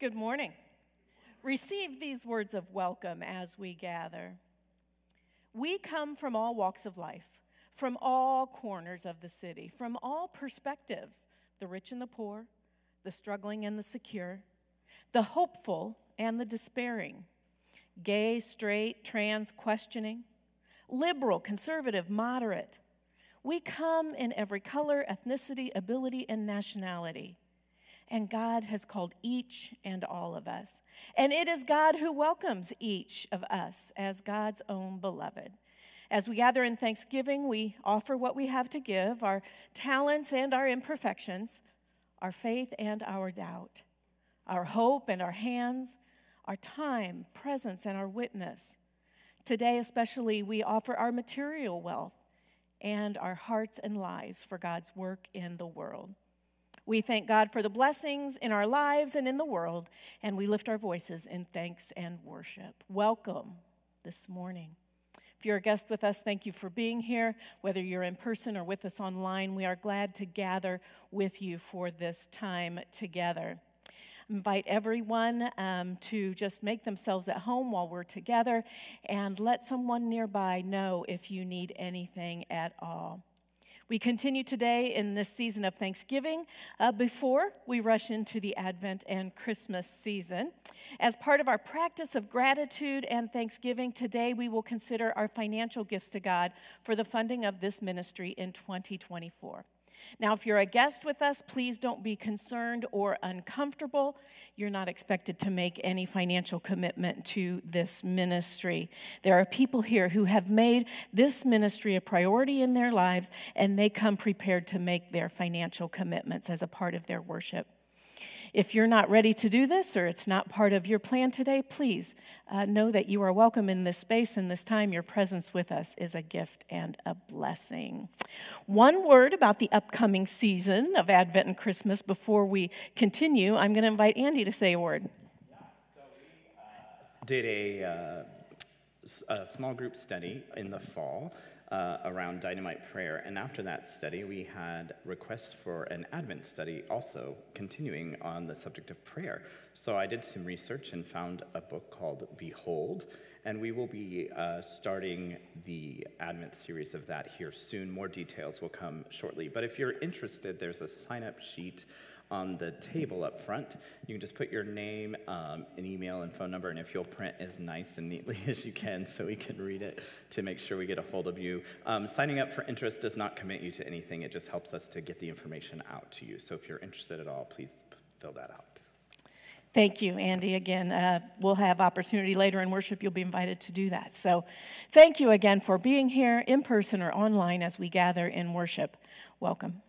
Good morning. Receive these words of welcome as we gather. We come from all walks of life, from all corners of the city, from all perspectives the rich and the poor, the struggling and the secure, the hopeful and the despairing, gay, straight, trans, questioning, liberal, conservative, moderate. We come in every color, ethnicity, ability, and nationality. And God has called each and all of us. And it is God who welcomes each of us as God's own beloved. As we gather in thanksgiving, we offer what we have to give our talents and our imperfections, our faith and our doubt, our hope and our hands, our time, presence, and our witness. Today, especially, we offer our material wealth and our hearts and lives for God's work in the world. We thank God for the blessings in our lives and in the world, and we lift our voices in thanks and worship. Welcome this morning. If you're a guest with us, thank you for being here. Whether you're in person or with us online, we are glad to gather with you for this time together. Invite everyone um, to just make themselves at home while we're together and let someone nearby know if you need anything at all. We continue today in this season of Thanksgiving uh, before we rush into the Advent and Christmas season. As part of our practice of gratitude and thanksgiving, today we will consider our financial gifts to God for the funding of this ministry in 2024. Now, if you're a guest with us, please don't be concerned or uncomfortable. You're not expected to make any financial commitment to this ministry. There are people here who have made this ministry a priority in their lives, and they come prepared to make their financial commitments as a part of their worship. If you're not ready to do this or it's not part of your plan today, please uh, know that you are welcome in this space and this time. Your presence with us is a gift and a blessing. One word about the upcoming season of Advent and Christmas before we continue. I'm going to invite Andy to say a word. did a, uh, a small group study in the fall uh, around dynamite prayer. And after that study, we had requests for an Advent study also continuing on the subject of prayer. So I did some research and found a book called Behold. And we will be uh, starting the Advent series of that here soon. More details will come shortly. But if you're interested, there's a sign up sheet on the table up front. You can just put your name, um, an email, and phone number, and if you'll print as nice and neatly as you can so we can read it to make sure we get a hold of you. Um, signing up for interest does not commit you to anything, it just helps us to get the information out to you. So if you're interested at all, please fill that out. Thank you, Andy. Again, uh, we'll have opportunity later in worship. You'll be invited to do that. So, thank you again for being here in person or online as we gather in worship. Welcome.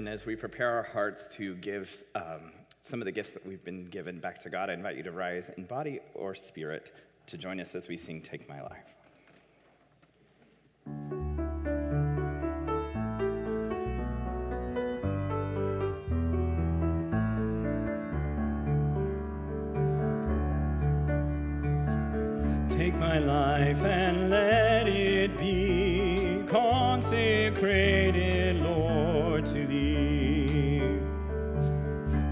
And as we prepare our hearts to give um, some of the gifts that we've been given back to God, I invite you to rise in body or spirit to join us as we sing Take My Life. Take my life and let it be consecrated,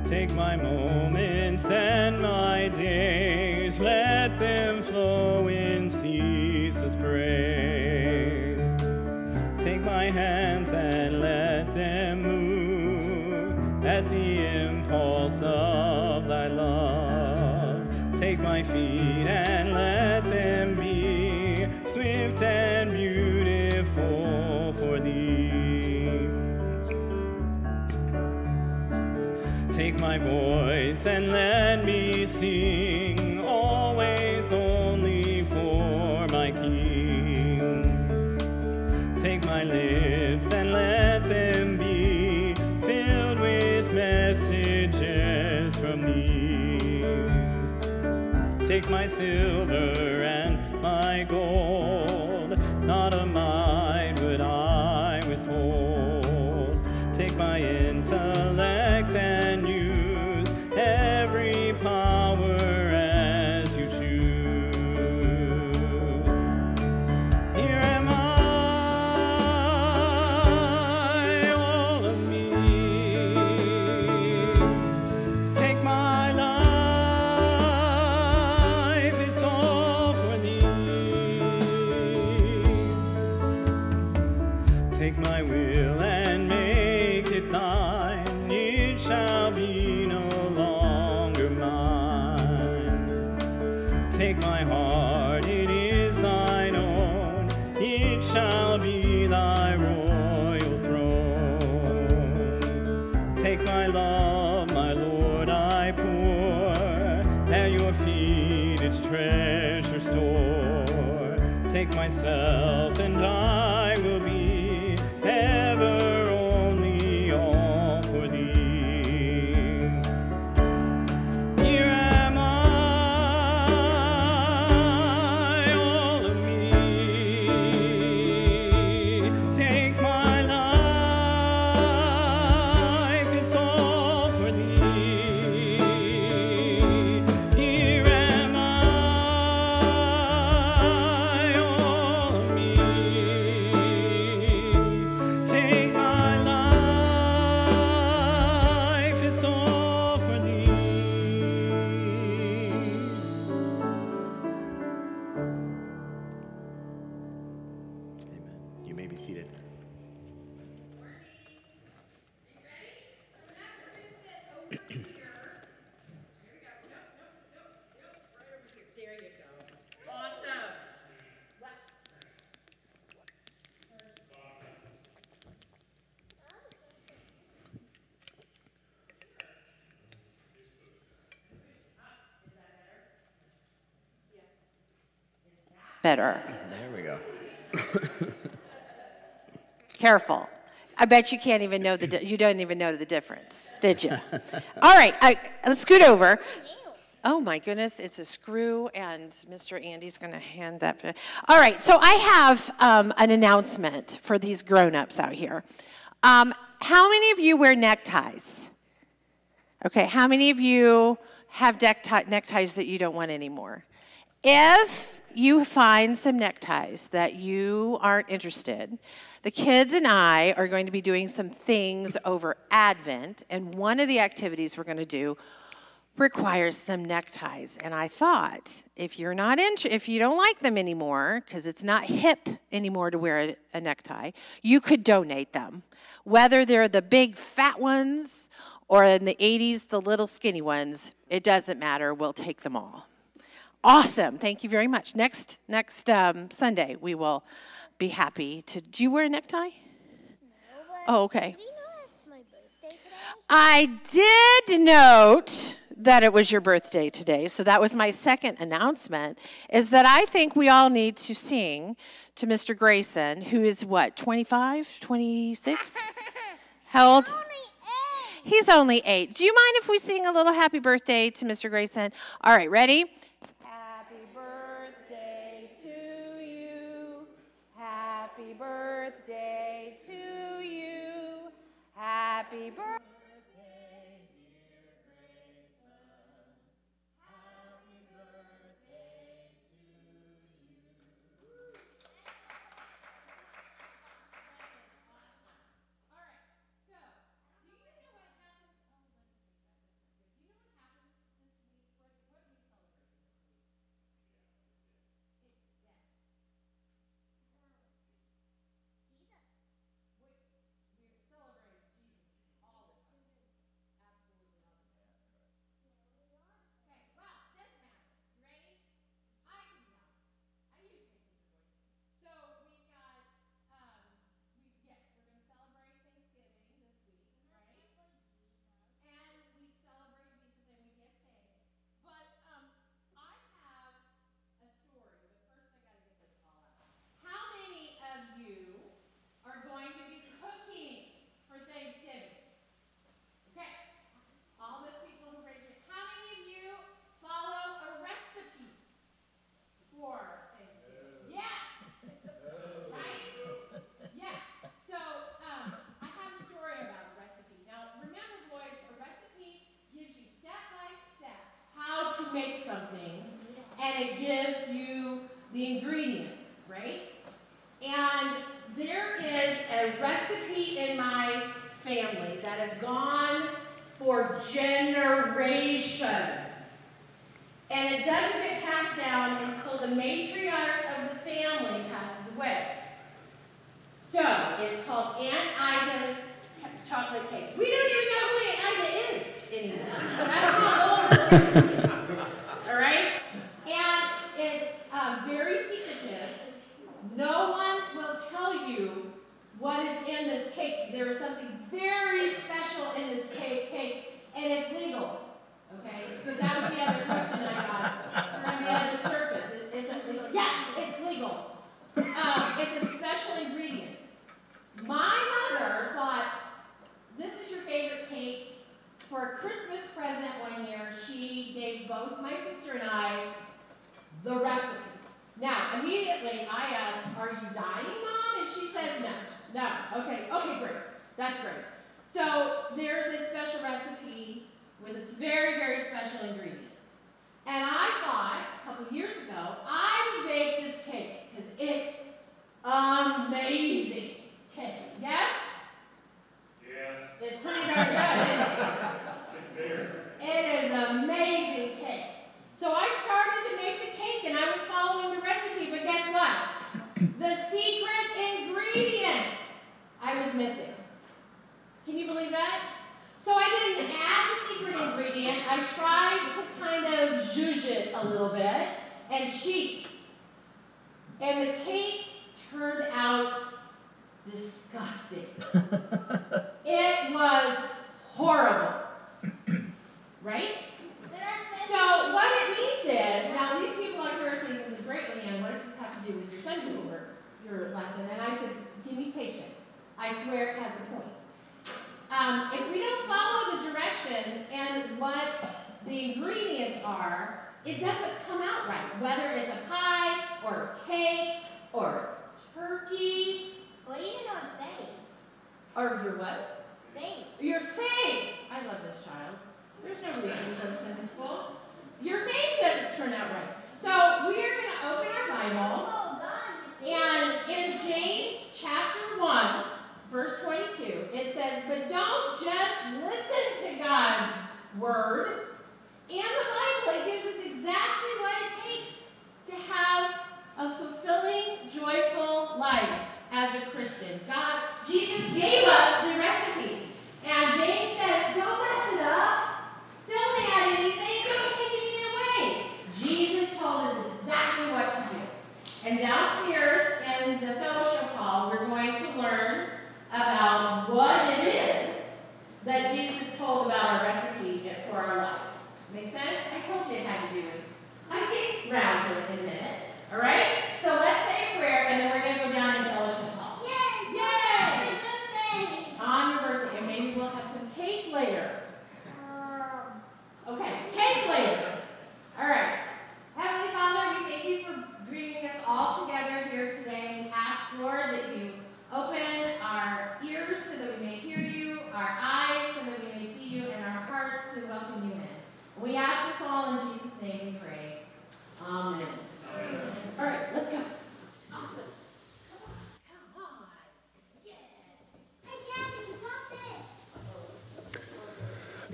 Take my moments and my days, voice and let me sing always only for my King. Take my lips and let them be filled with messages from thee. Take my silver be seated. You go. Awesome. Better. There we go. Careful. I bet you can't even know the, you don't even know the difference, did you? All right, I, let's scoot over. Oh my goodness, it's a screw, and Mr. Andy's going to hand that. All right, so I have um, an announcement for these grown-ups out here. Um, how many of you wear neckties? Okay, how many of you have necktie- neckties that you don't want anymore? If you find some neckties that you aren't interested, the kids and I are going to be doing some things over Advent, and one of the activities we're going to do requires some neckties. And I thought, if you're not in, if you don't like them anymore, because it's not hip anymore to wear a, a necktie, you could donate them. Whether they're the big fat ones or in the 80s, the little skinny ones, it doesn't matter. We'll take them all. Awesome. Thank you very much. Next next um, Sunday, we will be happy to. Do you wear a necktie? No, Oh, okay. Do you know it's my birthday today? I did note that it was your birthday today, so that was my second announcement. Is that I think we all need to sing to Mr. Grayson, who is what, 25, 26? How old? Only eight. He's only eight. Do you mind if we sing a little happy birthday to Mr. Grayson? All right, ready?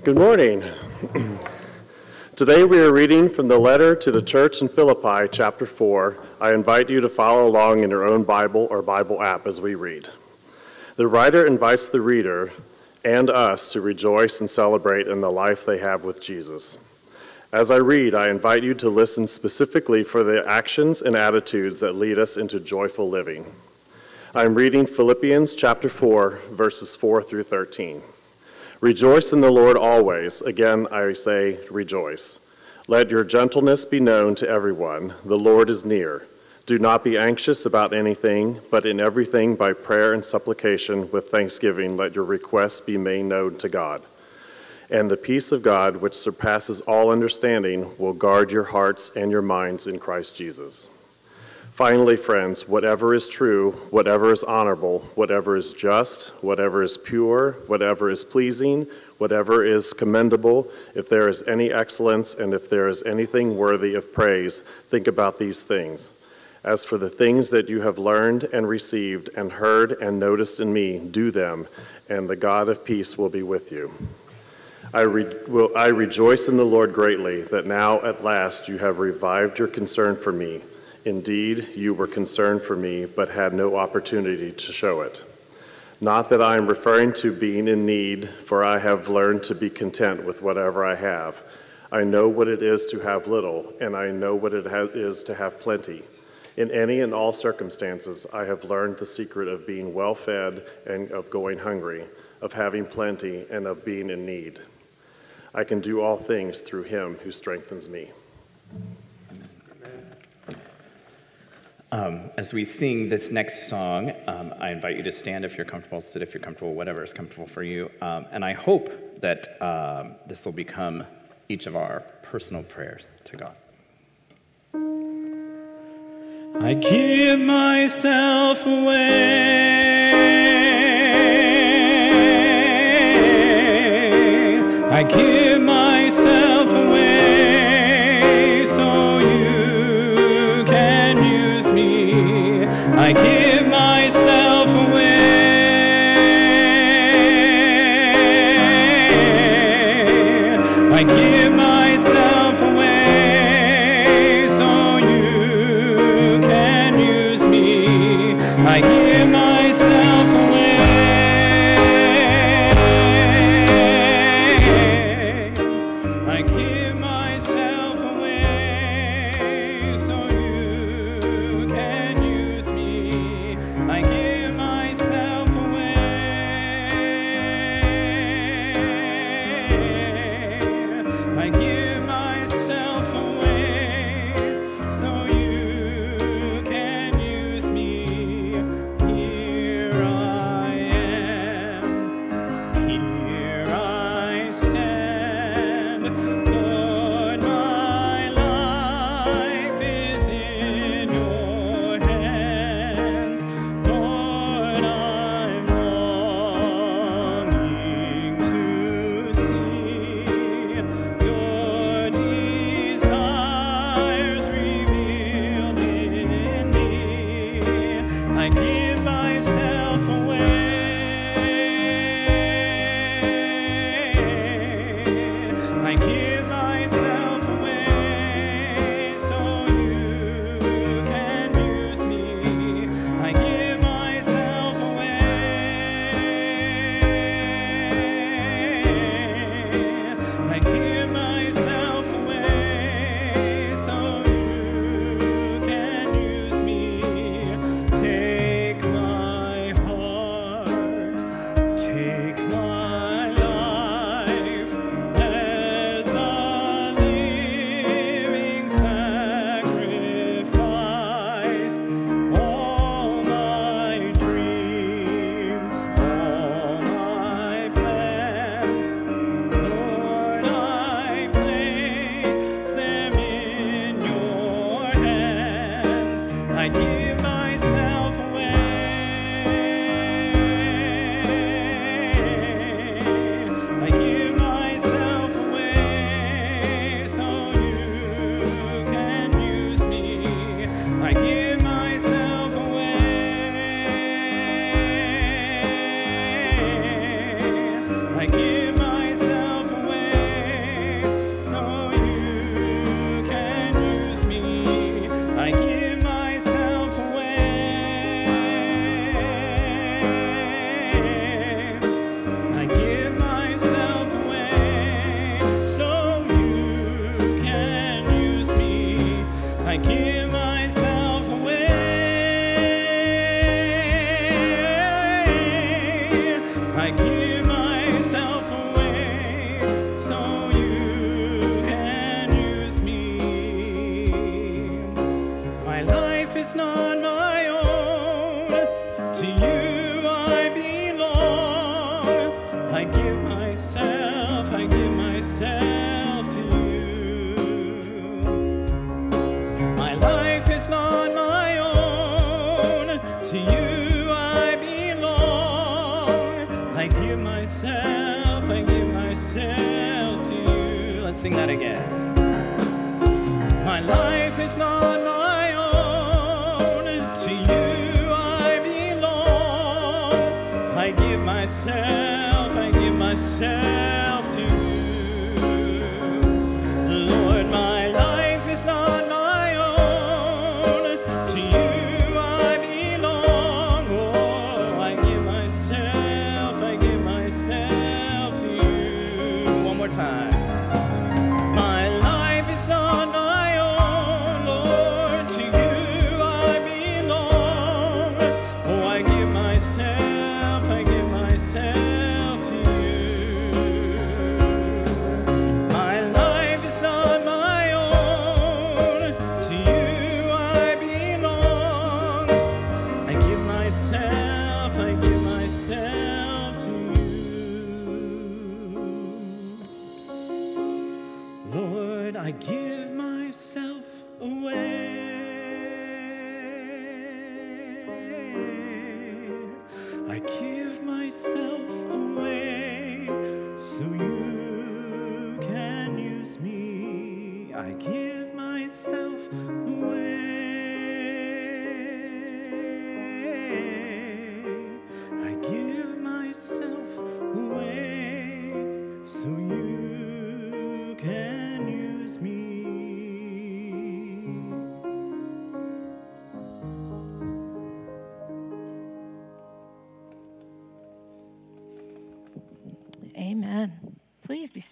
Good morning. Today we are reading from the letter to the church in Philippi, chapter 4. I invite you to follow along in your own Bible or Bible app as we read. The writer invites the reader and us to rejoice and celebrate in the life they have with Jesus. As I read, I invite you to listen specifically for the actions and attitudes that lead us into joyful living. I'm reading Philippians chapter 4, verses 4 through 13. Rejoice in the Lord always. Again, I say, rejoice. Let your gentleness be known to everyone. The Lord is near. Do not be anxious about anything, but in everything by prayer and supplication with thanksgiving let your requests be made known to God. And the peace of God, which surpasses all understanding, will guard your hearts and your minds in Christ Jesus. Finally, friends, whatever is true, whatever is honorable, whatever is just, whatever is pure, whatever is pleasing, whatever is commendable, if there is any excellence and if there is anything worthy of praise, think about these things. As for the things that you have learned and received and heard and noticed in me, do them, and the God of peace will be with you. I, re- will, I rejoice in the Lord greatly that now at last you have revived your concern for me. Indeed, you were concerned for me, but had no opportunity to show it. Not that I am referring to being in need, for I have learned to be content with whatever I have. I know what it is to have little, and I know what it is to have plenty. In any and all circumstances, I have learned the secret of being well fed and of going hungry, of having plenty and of being in need. I can do all things through him who strengthens me. Um, as we sing this next song, um, I invite you to stand if you're comfortable, sit if you're comfortable, whatever is comfortable for you. Um, and I hope that um, this will become each of our personal prayers to God. I give myself away. I give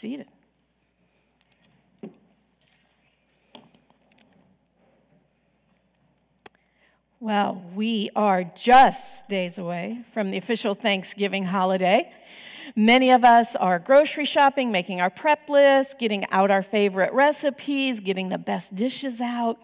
seated. Well, we are just days away from the official Thanksgiving holiday. Many of us are grocery shopping, making our prep list, getting out our favorite recipes, getting the best dishes out.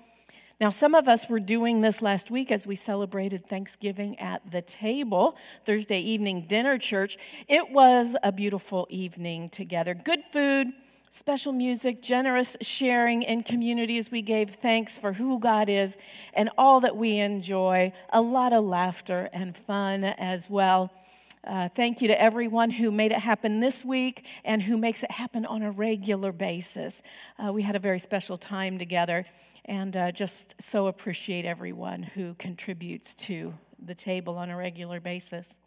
Now, some of us were doing this last week as we celebrated Thanksgiving at the table, Thursday evening dinner church. It was a beautiful evening together. Good food, special music, generous sharing in communities. We gave thanks for who God is and all that we enjoy. A lot of laughter and fun as well. Uh, thank you to everyone who made it happen this week and who makes it happen on a regular basis. Uh, we had a very special time together and uh, just so appreciate everyone who contributes to the table on a regular basis.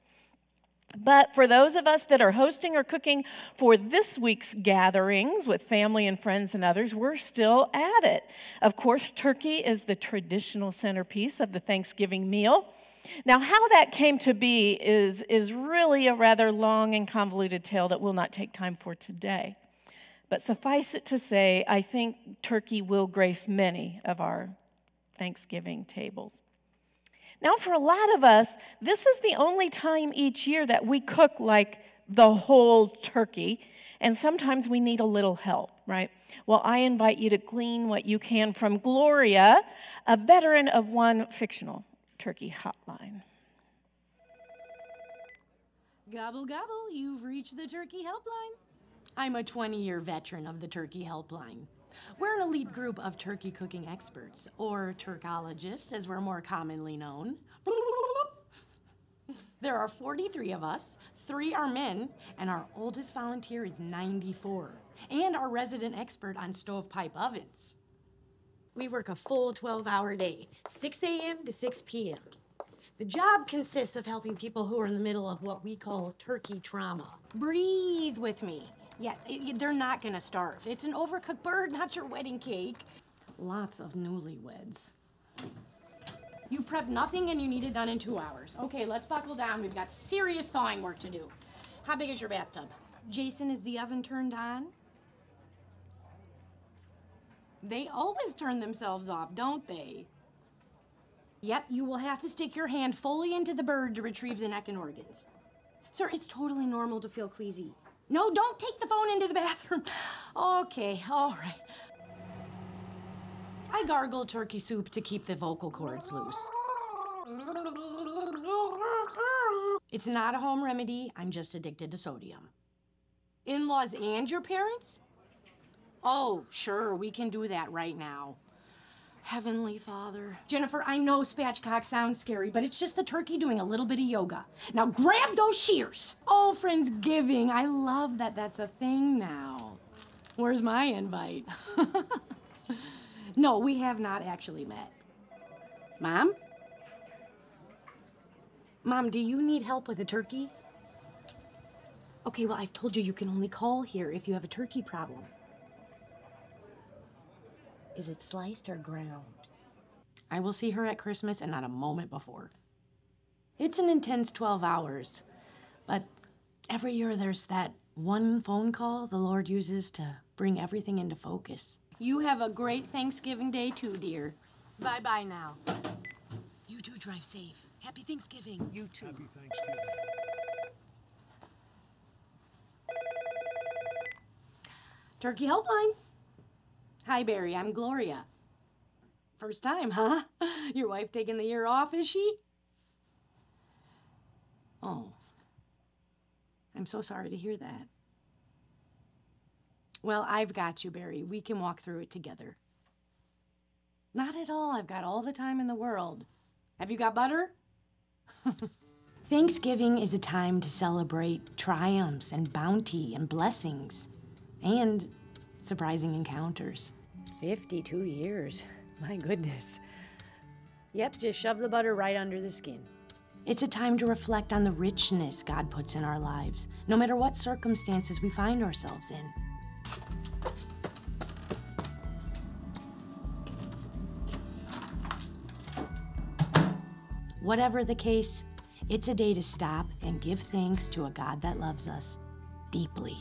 But for those of us that are hosting or cooking for this week's gatherings with family and friends and others, we're still at it. Of course, turkey is the traditional centerpiece of the Thanksgiving meal. Now, how that came to be is, is really a rather long and convoluted tale that we'll not take time for today. But suffice it to say, I think turkey will grace many of our Thanksgiving tables. Now, for a lot of us, this is the only time each year that we cook like the whole turkey, and sometimes we need a little help, right? Well, I invite you to glean what you can from Gloria, a veteran of one fictional turkey hotline. Gobble, gobble, you've reached the Turkey Helpline. I'm a 20 year veteran of the Turkey Helpline. We're an elite group of turkey cooking experts, or Turkologists, as we're more commonly known. There are 43 of us, three are men, and our oldest volunteer is 94, and our resident expert on stovepipe ovens. We work a full 12 hour day, 6 a.m. to 6 p.m. The job consists of helping people who are in the middle of what we call turkey trauma. Breathe with me. Yeah, it- they're not gonna starve. It's an overcooked bird, not your wedding cake. Lots of newlyweds. You prepped nothing and you need it done in two hours. Okay, let's buckle down. We've got serious thawing work to do. How big is your bathtub? Jason, is the oven turned on? They always turn themselves off, don't they? Yep, you will have to stick your hand fully into the bird to retrieve the neck and organs. Sir, it's totally normal to feel queasy. No, don't take the phone into the bathroom. Okay, all right. I gargle turkey soup to keep the vocal cords loose. It's not a home remedy, I'm just addicted to sodium. In laws and your parents? Oh, sure, we can do that right now. Heavenly Father. Jennifer, I know spatchcock sounds scary, but it's just the turkey doing a little bit of yoga. Now grab those shears. Oh, Friendsgiving. I love that that's a thing now. Where's my invite? no, we have not actually met. Mom? Mom, do you need help with a turkey? Okay, well, I've told you you can only call here if you have a turkey problem. Is it sliced or ground? I will see her at Christmas and not a moment before. It's an intense 12 hours, but every year there's that one phone call the Lord uses to bring everything into focus. You have a great Thanksgiving Day too, dear. Bye bye now. You too drive safe. Happy Thanksgiving. You too. Happy Thanksgiving. Turkey Helpline. Hi, Barry. I'm Gloria. First time, huh? Your wife taking the year off, is she? Oh. I'm so sorry to hear that. Well, I've got you, Barry. We can walk through it together. Not at all. I've got all the time in the world. Have you got butter? Thanksgiving is a time to celebrate triumphs and bounty and blessings and surprising encounters. 52 years. My goodness. Yep, just shove the butter right under the skin. It's a time to reflect on the richness God puts in our lives, no matter what circumstances we find ourselves in. Whatever the case, it's a day to stop and give thanks to a God that loves us deeply.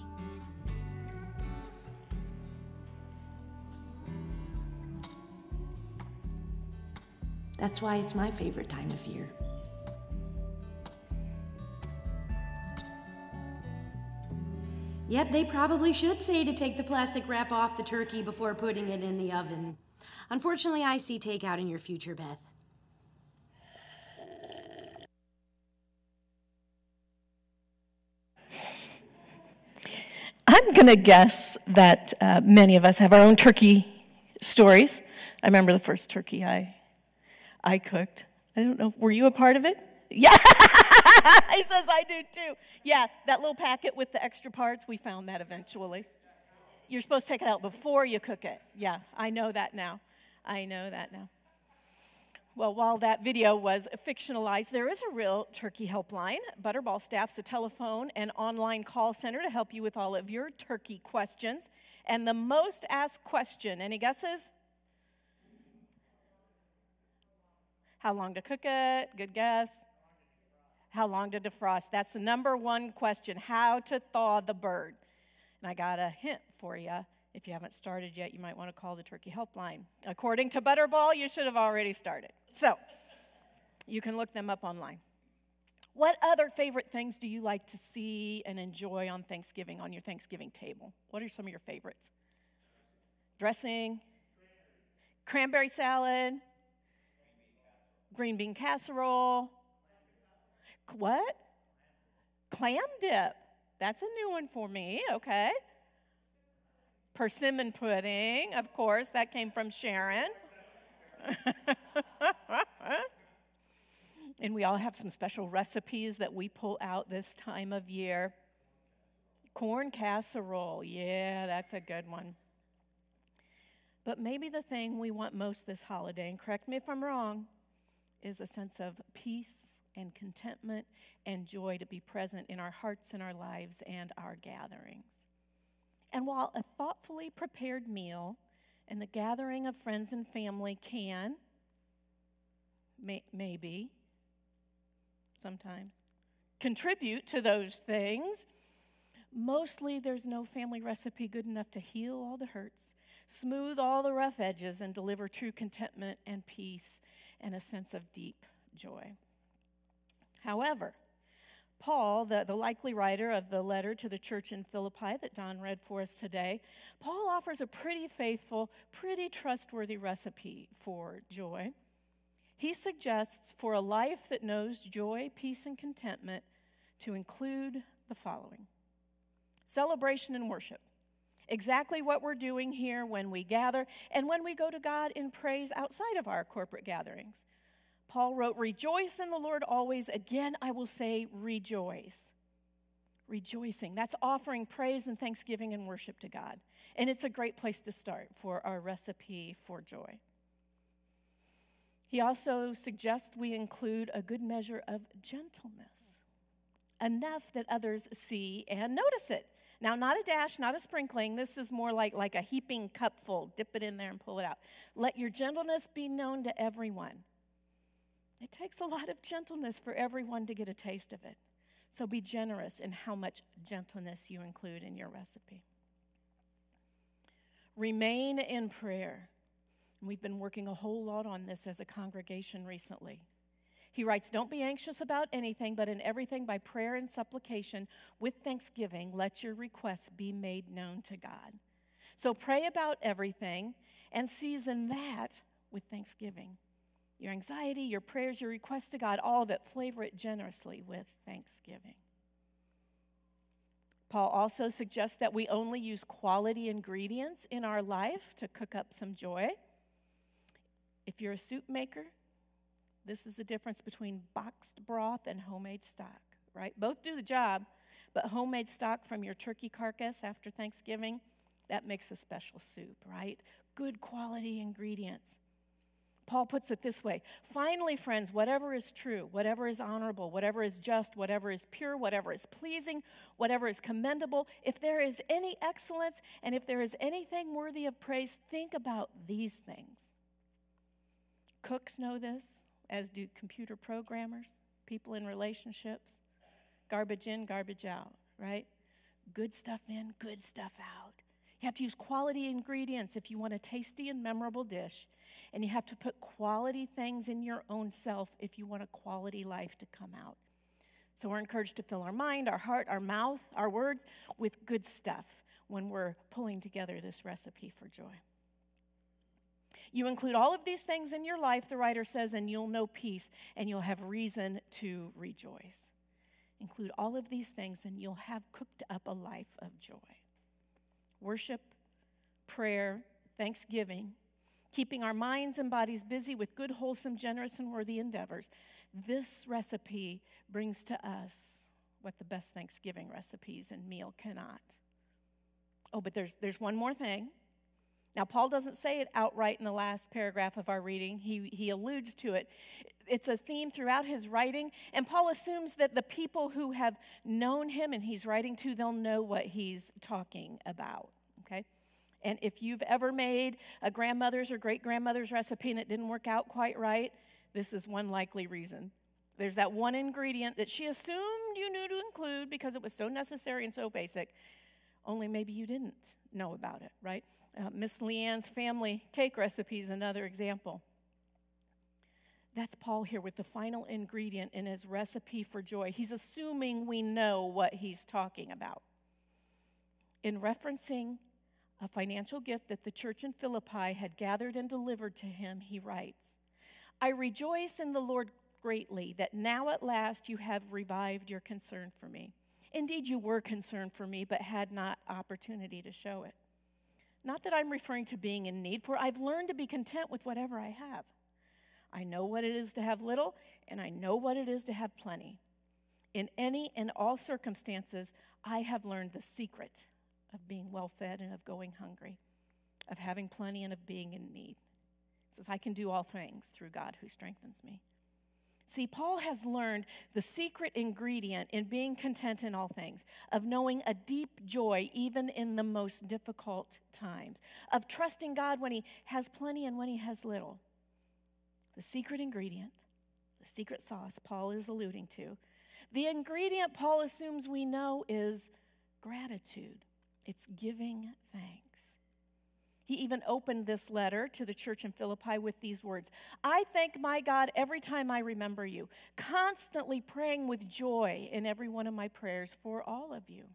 That's why it's my favorite time of year. Yep, they probably should say to take the plastic wrap off the turkey before putting it in the oven. Unfortunately, I see takeout in your future, Beth. I'm going to guess that uh, many of us have our own turkey stories. I remember the first turkey I, I cooked. I don't know, were you a part of it? Yeah, he says I do too. Yeah, that little packet with the extra parts, we found that eventually. You're supposed to take it out before you cook it. Yeah, I know that now. I know that now. Well, while that video was fictionalized, there is a real turkey helpline. Butterball staffs a telephone and online call center to help you with all of your turkey questions. And the most asked question, any guesses? How long to cook it? Good guess. How long to defrost? That's the number one question how to thaw the bird. And I got a hint for you. If you haven't started yet, you might want to call the turkey helpline. According to Butterball, you should have already started. So you can look them up online. What other favorite things do you like to see and enjoy on Thanksgiving, on your Thanksgiving table? What are some of your favorites? Dressing, cranberry salad, green bean casserole. What? Clam dip. That's a new one for me, okay. Persimmon pudding, of course, that came from Sharon. and we all have some special recipes that we pull out this time of year. Corn casserole, yeah, that's a good one. But maybe the thing we want most this holiday, and correct me if I'm wrong, is a sense of peace and contentment and joy to be present in our hearts and our lives and our gatherings. And while a thoughtfully prepared meal and the gathering of friends and family can, may, maybe, sometimes, contribute to those things, mostly there's no family recipe good enough to heal all the hurts, smooth all the rough edges, and deliver true contentment and peace and a sense of deep joy. However, Paul, the, the likely writer of the letter to the church in Philippi that Don read for us today, Paul offers a pretty faithful, pretty trustworthy recipe for joy. He suggests for a life that knows joy, peace, and contentment to include the following celebration and worship. Exactly what we're doing here when we gather and when we go to God in praise outside of our corporate gatherings. Paul wrote, Rejoice in the Lord always. Again, I will say, rejoice. rejoicing. That's offering praise and thanksgiving and worship to God. And it's a great place to start for our recipe for joy. He also suggests we include a good measure of gentleness, enough that others see and notice it. Now, not a dash, not a sprinkling. This is more like, like a heaping cupful. Dip it in there and pull it out. Let your gentleness be known to everyone. It takes a lot of gentleness for everyone to get a taste of it. So be generous in how much gentleness you include in your recipe. Remain in prayer. We've been working a whole lot on this as a congregation recently. He writes, Don't be anxious about anything, but in everything by prayer and supplication with thanksgiving, let your requests be made known to God. So pray about everything and season that with thanksgiving. Your anxiety, your prayers, your requests to God, all of it, flavor it generously with thanksgiving. Paul also suggests that we only use quality ingredients in our life to cook up some joy. If you're a soup maker, this is the difference between boxed broth and homemade stock, right? Both do the job, but homemade stock from your turkey carcass after Thanksgiving, that makes a special soup, right? Good quality ingredients. Paul puts it this way Finally, friends, whatever is true, whatever is honorable, whatever is just, whatever is pure, whatever is pleasing, whatever is commendable, if there is any excellence and if there is anything worthy of praise, think about these things. Cooks know this, as do computer programmers, people in relationships. Garbage in, garbage out, right? Good stuff in, good stuff out. You have to use quality ingredients if you want a tasty and memorable dish. And you have to put quality things in your own self if you want a quality life to come out. So we're encouraged to fill our mind, our heart, our mouth, our words with good stuff when we're pulling together this recipe for joy. You include all of these things in your life, the writer says, and you'll know peace and you'll have reason to rejoice. Include all of these things and you'll have cooked up a life of joy. Worship, prayer, thanksgiving, keeping our minds and bodies busy with good, wholesome, generous, and worthy endeavors. This recipe brings to us what the best Thanksgiving recipes and meal cannot. Oh, but there's, there's one more thing. Now, Paul doesn't say it outright in the last paragraph of our reading, he, he alludes to it. It's a theme throughout his writing, and Paul assumes that the people who have known him and he's writing to, they'll know what he's talking about, okay? And if you've ever made a grandmother's or great grandmother's recipe and it didn't work out quite right, this is one likely reason. There's that one ingredient that she assumed you knew to include because it was so necessary and so basic, only maybe you didn't know about it, right? Uh, Miss Leanne's family cake recipe is another example. That's Paul here with the final ingredient in his recipe for joy. He's assuming we know what he's talking about. In referencing a financial gift that the church in Philippi had gathered and delivered to him, he writes, I rejoice in the Lord greatly that now at last you have revived your concern for me. Indeed, you were concerned for me, but had not opportunity to show it. Not that I'm referring to being in need, for I've learned to be content with whatever I have. I know what it is to have little, and I know what it is to have plenty. In any and all circumstances, I have learned the secret of being well fed and of going hungry, of having plenty and of being in need. It says, I can do all things through God who strengthens me. See, Paul has learned the secret ingredient in being content in all things, of knowing a deep joy even in the most difficult times, of trusting God when he has plenty and when he has little. The secret ingredient, the secret sauce Paul is alluding to, the ingredient Paul assumes we know is gratitude. It's giving thanks. He even opened this letter to the church in Philippi with these words I thank my God every time I remember you, constantly praying with joy in every one of my prayers for all of you.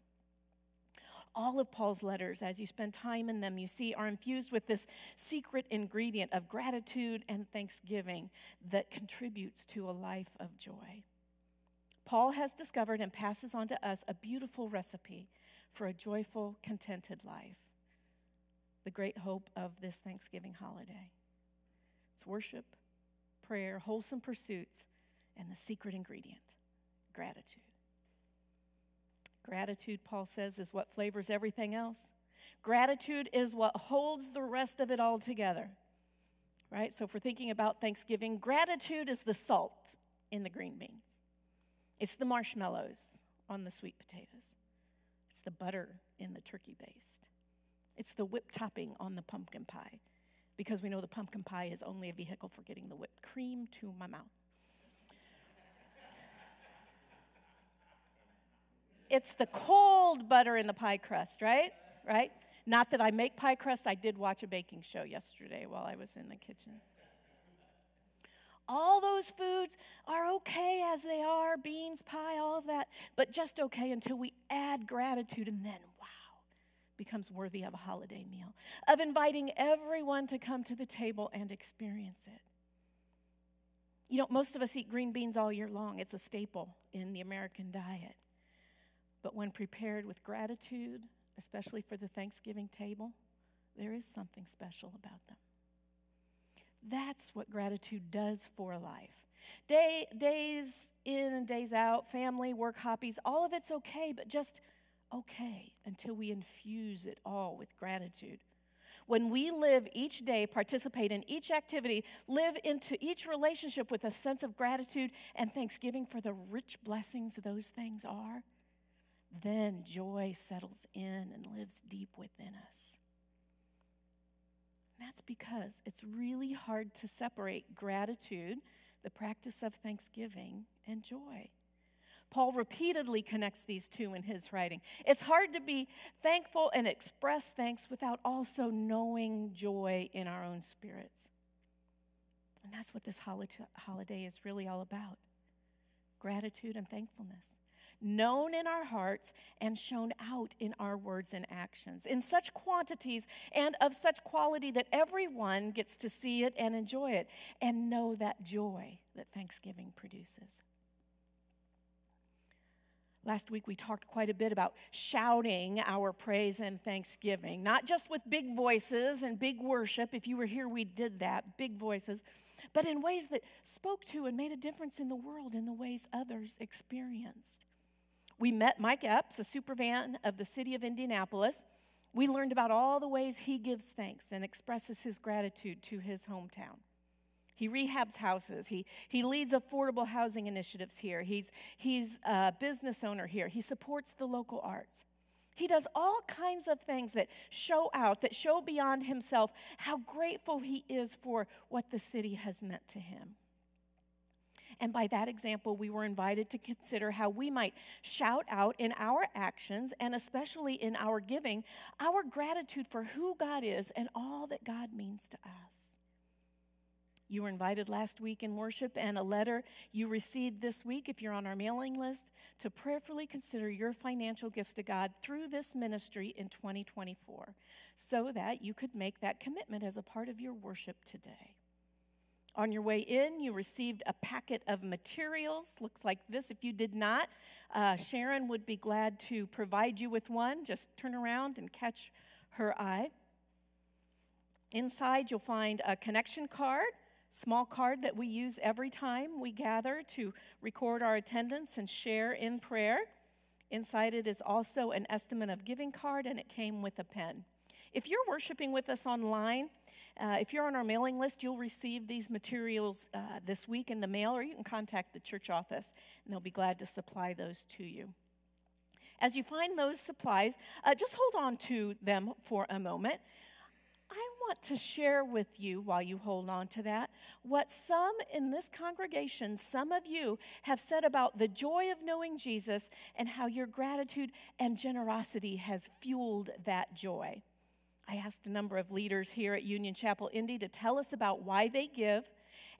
All of Paul's letters, as you spend time in them, you see, are infused with this secret ingredient of gratitude and thanksgiving that contributes to a life of joy. Paul has discovered and passes on to us a beautiful recipe for a joyful, contented life the great hope of this Thanksgiving holiday. It's worship, prayer, wholesome pursuits, and the secret ingredient gratitude. Gratitude, Paul says, is what flavors everything else. Gratitude is what holds the rest of it all together. Right? So if we're thinking about Thanksgiving, gratitude is the salt in the green beans. It's the marshmallows on the sweet potatoes. It's the butter in the turkey baste. It's the whipped topping on the pumpkin pie because we know the pumpkin pie is only a vehicle for getting the whipped cream to my mouth. It's the cold butter in the pie crust, right? Right? Not that I make pie crust, I did watch a baking show yesterday while I was in the kitchen. All those foods are okay as they are beans, pie, all of that, but just okay until we add gratitude and then, becomes worthy of a holiday meal, of inviting everyone to come to the table and experience it. You know, most of us eat green beans all year long, it's a staple in the American diet. But when prepared with gratitude, especially for the Thanksgiving table, there is something special about them. That's what gratitude does for life. Day, days in and days out, family, work, hobbies, all of it's okay, but just okay until we infuse it all with gratitude. When we live each day, participate in each activity, live into each relationship with a sense of gratitude and thanksgiving for the rich blessings those things are, then joy settles in and lives deep within us. And that's because it's really hard to separate gratitude, the practice of thanksgiving, and joy. Paul repeatedly connects these two in his writing. It's hard to be thankful and express thanks without also knowing joy in our own spirits. And that's what this holiday is really all about gratitude and thankfulness known in our hearts and shown out in our words and actions, in such quantities and of such quality that everyone gets to see it and enjoy it and know that joy that Thanksgiving produces. Last week, we talked quite a bit about shouting our praise and thanksgiving, not just with big voices and big worship. If you were here, we did that, big voices, but in ways that spoke to and made a difference in the world, in the ways others experienced. We met Mike Epps, a supervan of the city of Indianapolis. We learned about all the ways he gives thanks and expresses his gratitude to his hometown. He rehabs houses. He, he leads affordable housing initiatives here. He's, he's a business owner here. He supports the local arts. He does all kinds of things that show out, that show beyond himself how grateful he is for what the city has meant to him. And by that example, we were invited to consider how we might shout out in our actions and especially in our giving our gratitude for who God is and all that God means to us. You were invited last week in worship, and a letter you received this week, if you're on our mailing list, to prayerfully consider your financial gifts to God through this ministry in 2024 so that you could make that commitment as a part of your worship today. On your way in, you received a packet of materials. Looks like this. If you did not, uh, Sharon would be glad to provide you with one. Just turn around and catch her eye. Inside, you'll find a connection card, small card that we use every time we gather to record our attendance and share in prayer. Inside it is also an estimate of giving card, and it came with a pen. If you're worshiping with us online, uh, if you're on our mailing list, you'll receive these materials uh, this week in the mail, or you can contact the church office, and they'll be glad to supply those to you. As you find those supplies, uh, just hold on to them for a moment. I want to share with you, while you hold on to that, what some in this congregation, some of you, have said about the joy of knowing Jesus and how your gratitude and generosity has fueled that joy. I asked a number of leaders here at Union Chapel Indy to tell us about why they give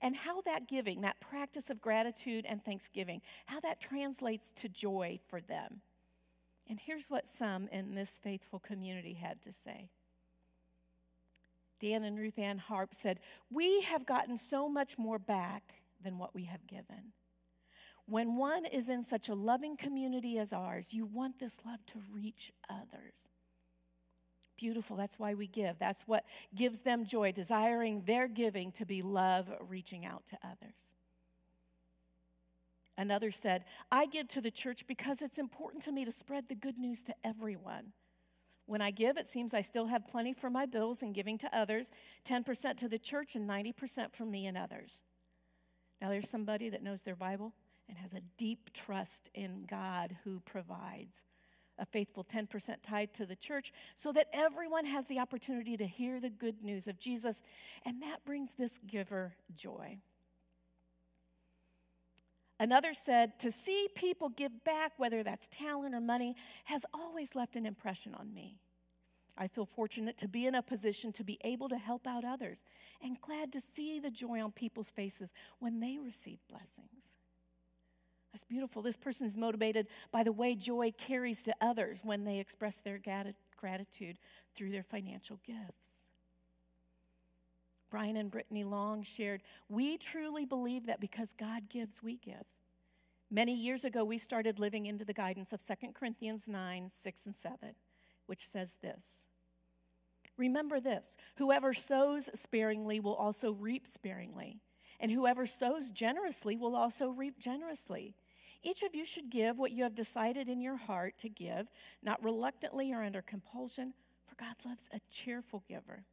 and how that giving, that practice of gratitude and thanksgiving, how that translates to joy for them. And here's what some in this faithful community had to say. Dan and Ruth Ann Harp said, We have gotten so much more back than what we have given. When one is in such a loving community as ours, you want this love to reach others. Beautiful. That's why we give. That's what gives them joy, desiring their giving to be love reaching out to others. Another said, I give to the church because it's important to me to spread the good news to everyone. When I give, it seems I still have plenty for my bills and giving to others 10% to the church and 90% for me and others. Now, there's somebody that knows their Bible and has a deep trust in God who provides. A faithful 10% tied to the church so that everyone has the opportunity to hear the good news of Jesus, and that brings this giver joy. Another said, To see people give back, whether that's talent or money, has always left an impression on me. I feel fortunate to be in a position to be able to help out others and glad to see the joy on people's faces when they receive blessings. That's beautiful. This person is motivated by the way joy carries to others when they express their gratitude through their financial gifts. Brian and Brittany Long shared, We truly believe that because God gives, we give. Many years ago, we started living into the guidance of 2 Corinthians 9, 6, and 7, which says this Remember this whoever sows sparingly will also reap sparingly, and whoever sows generously will also reap generously. Each of you should give what you have decided in your heart to give, not reluctantly or under compulsion, for God loves a cheerful giver.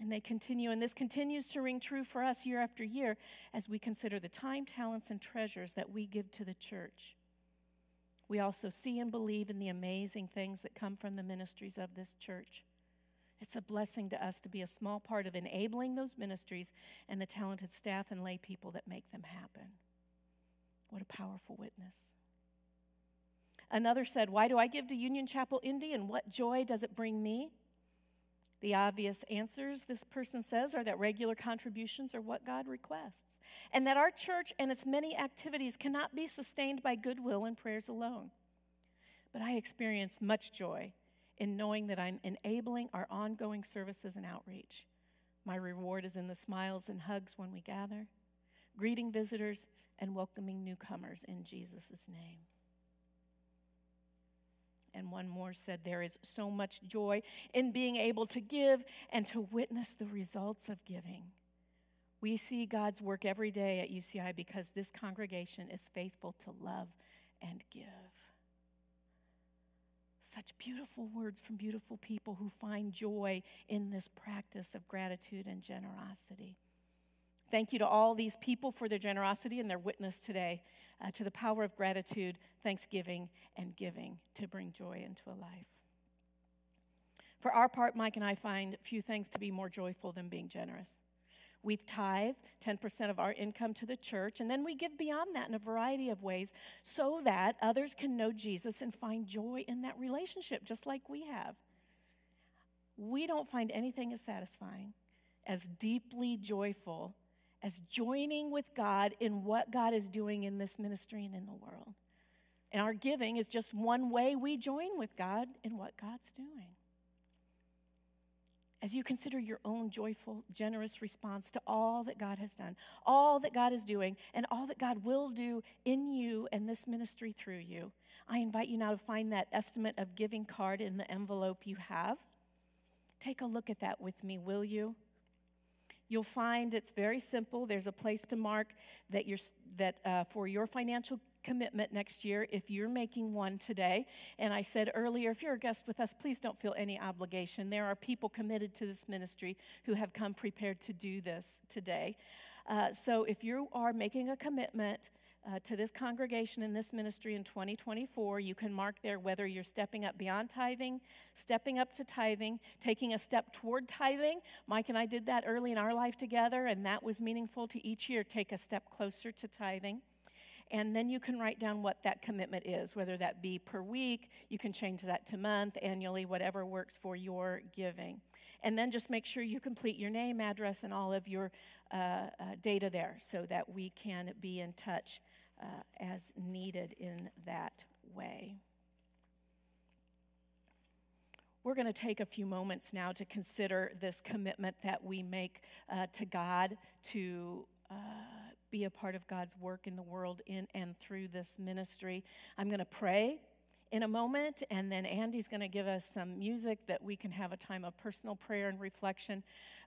And they continue, and this continues to ring true for us year after year as we consider the time, talents, and treasures that we give to the church. We also see and believe in the amazing things that come from the ministries of this church. It's a blessing to us to be a small part of enabling those ministries and the talented staff and lay people that make them happen. What a powerful witness. Another said, Why do I give to Union Chapel Indy and what joy does it bring me? The obvious answers, this person says, are that regular contributions are what God requests, and that our church and its many activities cannot be sustained by goodwill and prayers alone. But I experience much joy in knowing that I'm enabling our ongoing services and outreach. My reward is in the smiles and hugs when we gather, greeting visitors, and welcoming newcomers in Jesus' name. And one more said, There is so much joy in being able to give and to witness the results of giving. We see God's work every day at UCI because this congregation is faithful to love and give. Such beautiful words from beautiful people who find joy in this practice of gratitude and generosity. Thank you to all these people for their generosity and their witness today uh, to the power of gratitude, thanksgiving, and giving to bring joy into a life. For our part, Mike and I find few things to be more joyful than being generous. We've tithed 10% of our income to the church, and then we give beyond that in a variety of ways so that others can know Jesus and find joy in that relationship, just like we have. We don't find anything as satisfying, as deeply joyful as joining with God in what God is doing in this ministry and in the world. And our giving is just one way we join with God in what God's doing. As you consider your own joyful, generous response to all that God has done, all that God is doing, and all that God will do in you and this ministry through you, I invite you now to find that estimate of giving card in the envelope you have. Take a look at that with me, will you? You'll find it's very simple. There's a place to mark that you're, that uh, for your financial commitment next year if you're making one today. And I said earlier, if you're a guest with us, please don't feel any obligation. There are people committed to this ministry who have come prepared to do this today. Uh, so if you are making a commitment, uh, to this congregation in this ministry in 2024. You can mark there whether you're stepping up beyond tithing, stepping up to tithing, taking a step toward tithing. Mike and I did that early in our life together, and that was meaningful to each year take a step closer to tithing. And then you can write down what that commitment is, whether that be per week, you can change that to month, annually, whatever works for your giving. And then just make sure you complete your name, address, and all of your uh, uh, data there so that we can be in touch uh, as needed in that way. We're going to take a few moments now to consider this commitment that we make uh, to God to uh, be a part of God's work in the world in and through this ministry. I'm going to pray in a moment, and then Andy's going to give us some music that we can have a time of personal prayer and reflection,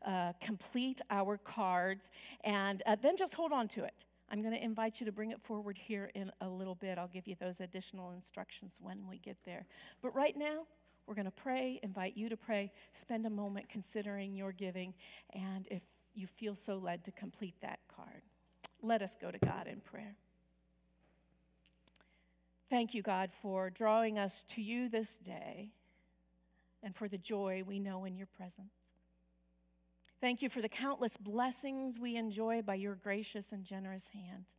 uh, complete our cards, and uh, then just hold on to it. I'm going to invite you to bring it forward here in a little bit. I'll give you those additional instructions when we get there. But right now, we're going to pray, invite you to pray, spend a moment considering your giving, and if you feel so led to complete that card, let us go to God in prayer. Thank you, God, for drawing us to you this day and for the joy we know in your presence. Thank you for the countless blessings we enjoy by your gracious and generous hand.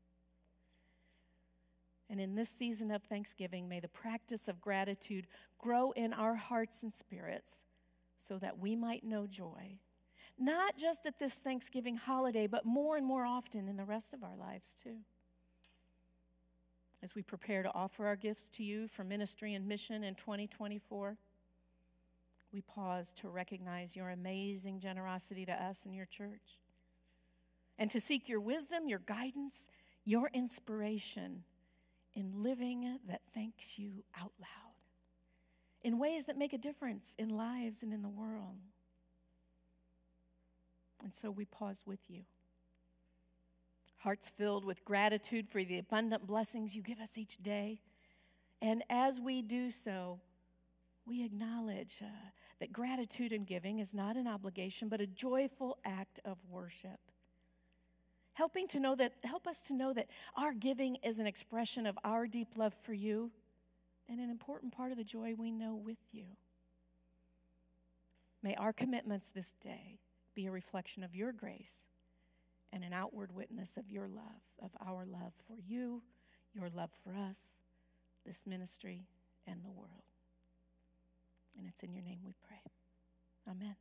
And in this season of Thanksgiving, may the practice of gratitude grow in our hearts and spirits so that we might know joy, not just at this Thanksgiving holiday, but more and more often in the rest of our lives too. As we prepare to offer our gifts to you for ministry and mission in 2024, we pause to recognize your amazing generosity to us and your church, and to seek your wisdom, your guidance, your inspiration in living that thanks you out loud, in ways that make a difference in lives and in the world. And so we pause with you. Hearts filled with gratitude for the abundant blessings you give us each day. And as we do so, we acknowledge uh, that gratitude and giving is not an obligation, but a joyful act of worship. Helping to know that, help us to know that our giving is an expression of our deep love for you and an important part of the joy we know with you. May our commitments this day be a reflection of your grace and an outward witness of your love, of our love for you, your love for us, this ministry, and the world. And it's in your name we pray. Amen.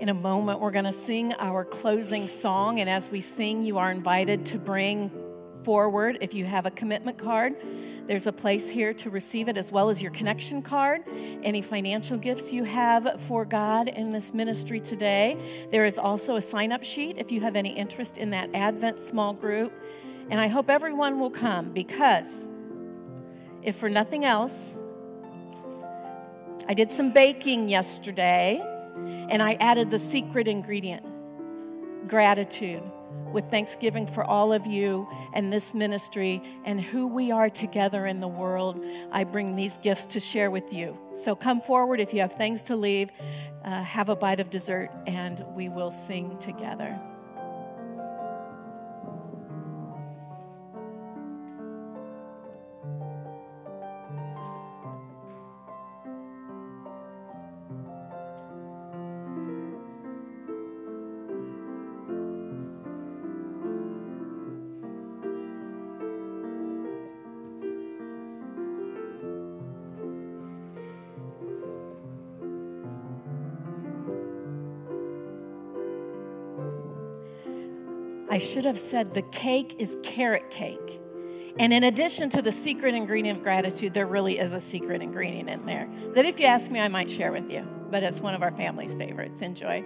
In a moment, we're going to sing our closing song. And as we sing, you are invited to bring forward, if you have a commitment card, there's a place here to receive it, as well as your connection card, any financial gifts you have for God in this ministry today. There is also a sign up sheet if you have any interest in that Advent small group. And I hope everyone will come because, if for nothing else, I did some baking yesterday and I added the secret ingredient gratitude with thanksgiving for all of you and this ministry and who we are together in the world, I bring these gifts to share with you. So come forward if you have things to leave, uh, have a bite of dessert, and we will sing together. Should have said the cake is carrot cake. And in addition to the secret ingredient of gratitude, there really is a secret ingredient in there that if you ask me, I might share with you. But it's one of our family's favorites. Enjoy.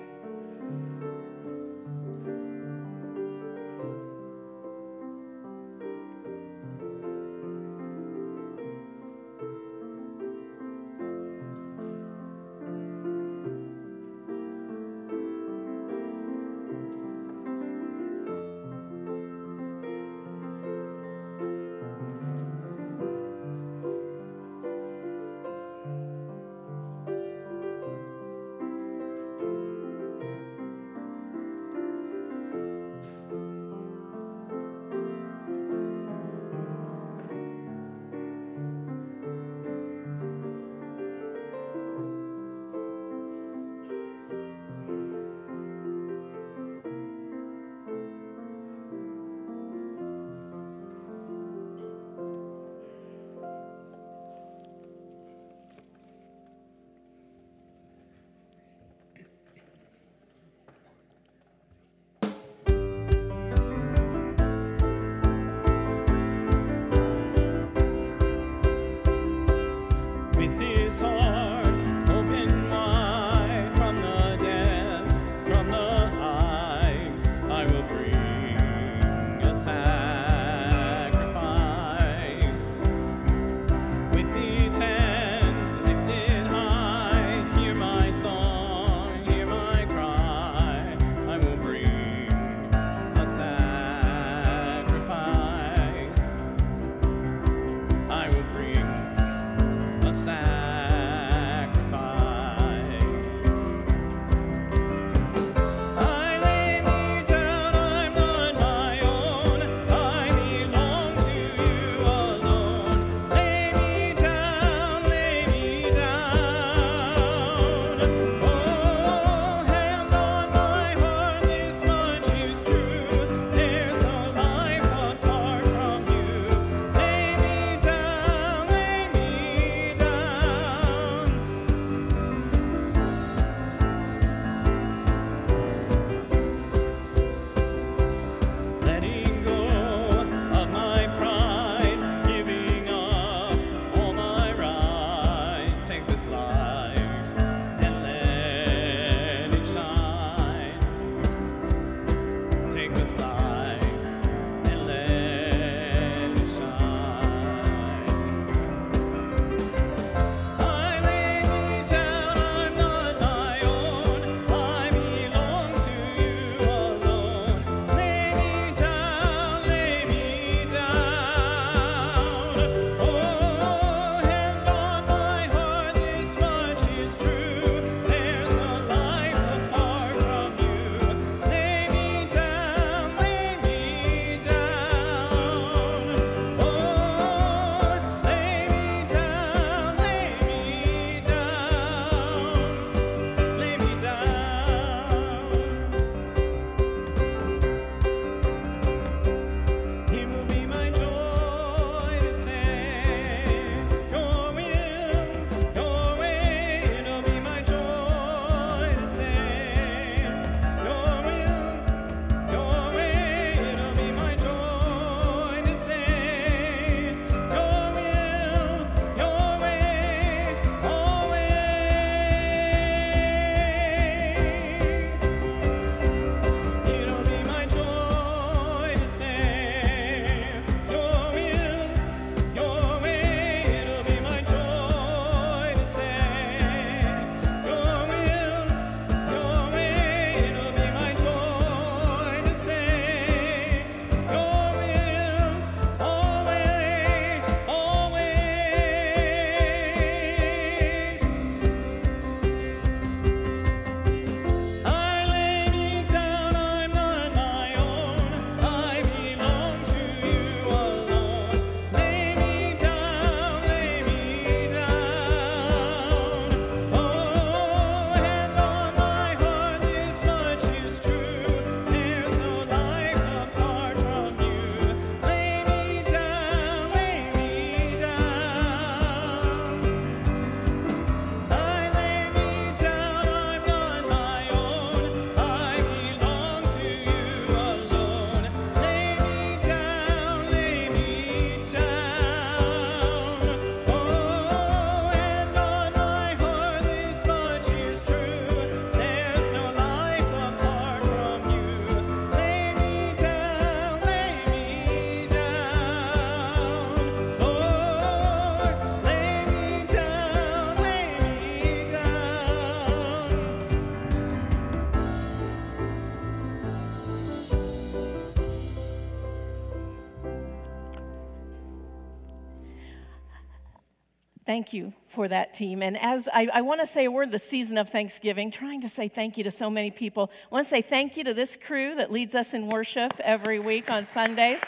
Thank you for that team. And as I, I want to say, a word, the season of Thanksgiving, trying to say thank you to so many people. I want to say thank you to this crew that leads us in worship every week on Sundays.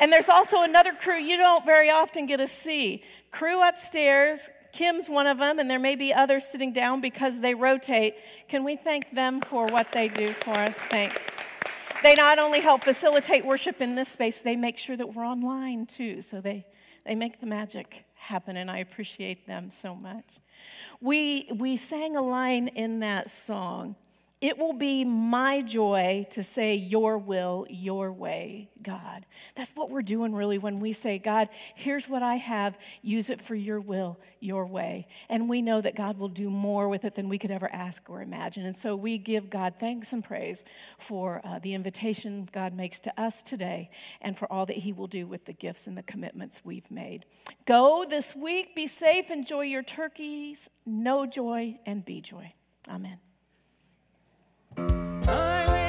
And there's also another crew you don't very often get to see. Crew upstairs, Kim's one of them, and there may be others sitting down because they rotate. Can we thank them for what they do for us? Thanks. They not only help facilitate worship in this space, they make sure that we're online too. So they, they make the magic happen, and I appreciate them so much. We, we sang a line in that song it will be my joy to say, Your will, your way, God. That's what we're doing really when we say, God, here's what I have, use it for your will, your way. And we know that God will do more with it than we could ever ask or imagine. And so we give God thanks and praise for uh, the invitation God makes to us today and for all that He will do with the gifts and the commitments we've made. Go this week, be safe, enjoy your turkeys, know joy, and be joy. Amen. I